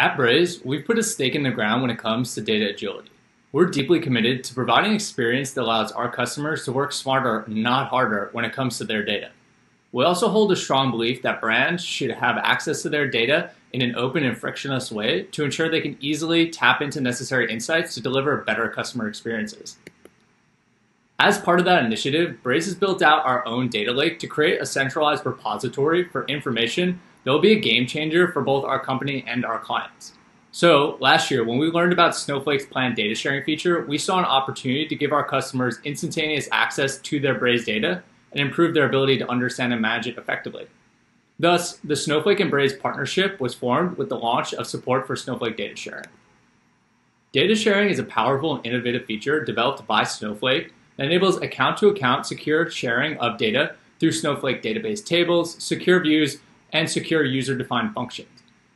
At Braze, we've put a stake in the ground when it comes to data agility. We're deeply committed to providing experience that allows our customers to work smarter, not harder, when it comes to their data. We also hold a strong belief that brands should have access to their data in an open and frictionless way to ensure they can easily tap into necessary insights to deliver better customer experiences. As part of that initiative, Braze has built out our own data lake to create a centralized repository for information that will be a game changer for both our company and our clients. So, last year, when we learned about Snowflake's planned data sharing feature, we saw an opportunity to give our customers instantaneous access to their Braze data and improve their ability to understand and manage it effectively. Thus, the Snowflake and Braze partnership was formed with the launch of support for Snowflake data sharing. Data sharing is a powerful and innovative feature developed by Snowflake enables account to account secure sharing of data through Snowflake database tables, secure views, and secure user defined functions.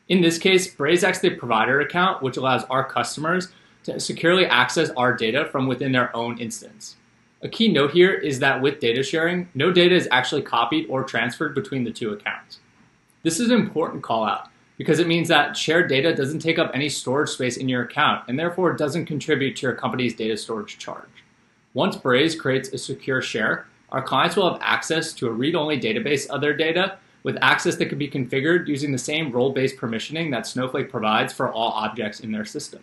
In this case, Braze acts the provider account, which allows our customers to securely access our data from within their own instance. A key note here is that with data sharing, no data is actually copied or transferred between the two accounts. This is an important call out because it means that shared data doesn't take up any storage space in your account and therefore doesn't contribute to your company's data storage charge. Once Braze creates a secure share, our clients will have access to a read-only database of their data with access that can be configured using the same role-based permissioning that Snowflake provides for all objects in their system.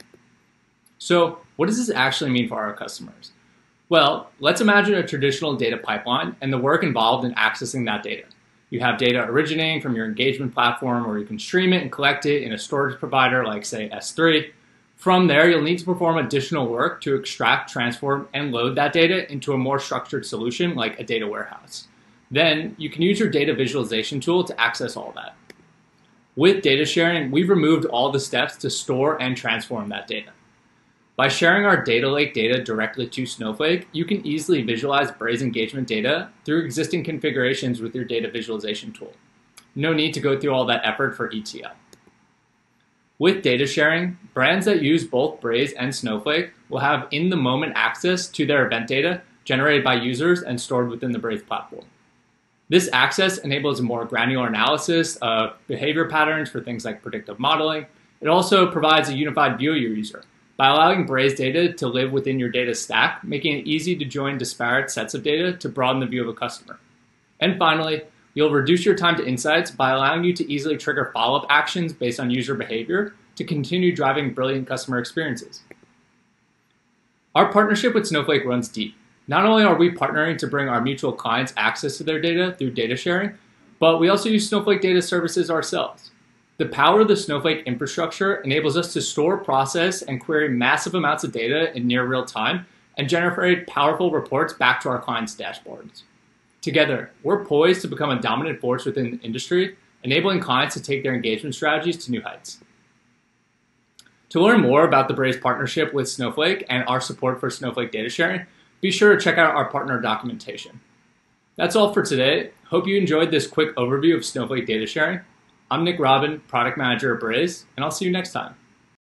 So what does this actually mean for our customers? Well, let's imagine a traditional data pipeline and the work involved in accessing that data. You have data originating from your engagement platform where you can stream it and collect it in a storage provider like, say, S3. From there, you'll need to perform additional work to extract, transform, and load that data into a more structured solution like a data warehouse. Then you can use your data visualization tool to access all that. With data sharing, we've removed all the steps to store and transform that data. By sharing our data lake data directly to Snowflake, you can easily visualize Braze engagement data through existing configurations with your data visualization tool. No need to go through all that effort for ETL. With data sharing, brands that use both Braze and Snowflake will have in-the-moment access to their event data generated by users and stored within the Braze platform. This access enables a more granular analysis of behavior patterns for things like predictive modeling. It also provides a unified view of your user, by allowing Braze data to live within your data stack, making it easy to join disparate sets of data to broaden the view of a customer. And finally, you'll reduce your time to insights by allowing you to easily trigger follow-up actions based on user behavior to continue driving brilliant customer experiences. Our partnership with Snowflake runs deep. Not only are we partnering to bring our mutual clients access to their data through data sharing, but we also use Snowflake data services ourselves. The power of the Snowflake infrastructure enables us to store, process, and query massive amounts of data in near real time and generate powerful reports back to our clients' dashboards. Together, we're poised to become a dominant force within the industry, enabling clients to take their engagement strategies to new heights. To learn more about the Braze partnership with Snowflake and our support for Snowflake data sharing, be sure to check out our partner documentation. That's all for today. Hope you enjoyed this quick overview of Snowflake data sharing. I'm Nick Robin, Product Manager at Braze, and I'll see you next time.